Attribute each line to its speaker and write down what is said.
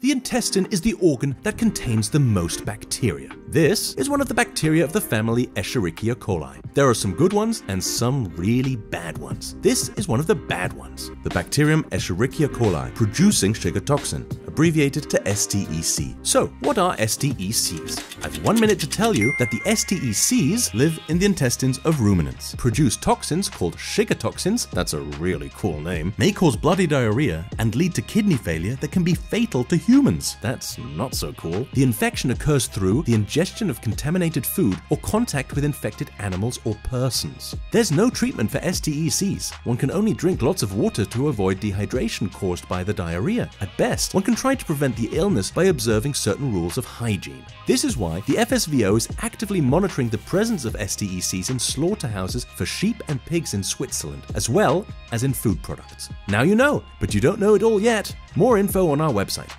Speaker 1: The intestine is the organ that contains the most bacteria. This is one of the bacteria of the family Escherichia coli. There are some good ones and some really bad ones. This is one of the bad ones. The bacterium Escherichia coli producing shiga toxin, abbreviated to STEC. So, what are STECs? I've one minute to tell you that the STECs live in the intestines of ruminants, produce toxins called toxins, that's a really cool name, may cause bloody diarrhea, and lead to kidney failure that can be fatal to humans. That's not so cool. The infection occurs through the ingestion of contaminated food or contact with infected animals or persons. There's no treatment for STECs. One can only drink lots of water to avoid dehydration caused by the diarrhea. At best, one can try to prevent the illness by observing certain rules of hygiene. This is why the FSVO is actively monitoring the presence of STECs in slaughterhouses for sheep and pigs in Switzerland, as well as in food products. Now you know, but you don't know it all yet. More info on our website.